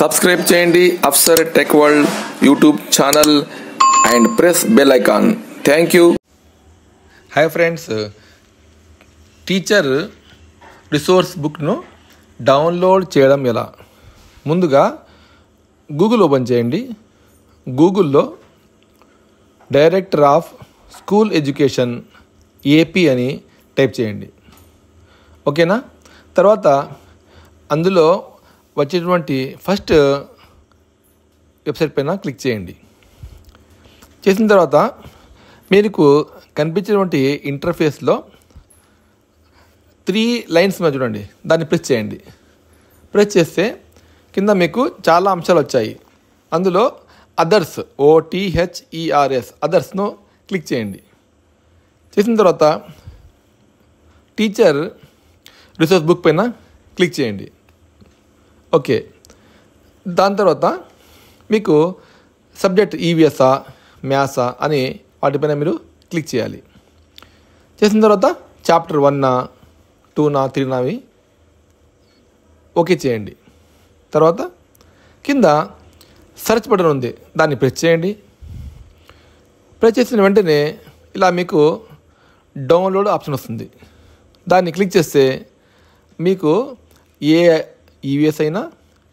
Subscribe చేయండి Afsar tech world YouTube channel and press bell icon. Thank you. Hi friends teacher resource బుక్ను download చేయడం ఎలా? ముందుగా Google open చేయండి. గూగుల్లో director of school education AP అని టైప్ చేయండి. ఓకేనా తర్వాత అందులో వచ్చేటువంటి ఫస్ట్ వెబ్సైట్ పైన క్లిక్ చేయండి. చేసిన తర్వాత మీకు కనిపించేటువంటి ఇంటర్ఫేస్లో త్రీ లైన్స్ మీద చూడండి. దాన్ని ప్రెస్ చేయండి. ప్రెస్ చేస్తే కింద మీకు చాలా అంశాలు వచ్చాయి. అందులో అదర్స్ ఓటీహెచ్ఈఆర్ఎస్ అదర్స్ను క్లిక్ చేయండి. చేసిన తర్వాత టీచర్ రిసోర్స్ బుక్ పైన క్లిక్ చేయండి. ఓకే. దాని తర్వాత మీకు సబ్జెక్ట్ ఈవీఎస్ఆ మ్యాథ్సా అని వాటిపైన మీరు క్లిక్ చేయాలి. చేసిన తర్వాత చాప్టర్ వన్నా టూనా త్రీనా అవి ఓకే చేయండి. తర్వాత కింద సెర్చ్ బటన్ ఉంది. దాన్ని ప్రెస్ చేయండి. ప్రెస్ చేసిన వెంటనే ఇలా మీకు డౌన్లోడ్ ఆప్షన్ వస్తుంది. దాన్ని క్లిక్ చేస్తే మీకు ఏ ఈవీఎస్ అయినా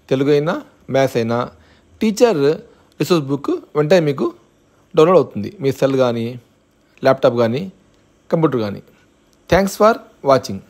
తెలుగు అయినా మ్యాథ్స్ అయినా టీచర్ రిసోర్స్ బుక్ వెంటనే మీకు డౌన్లోడ్ అవుతుంది. మీ సెల్ కానీ ల్యాప్టాప్ కానీ కంప్యూటర్ కానీ. Thanks for watching.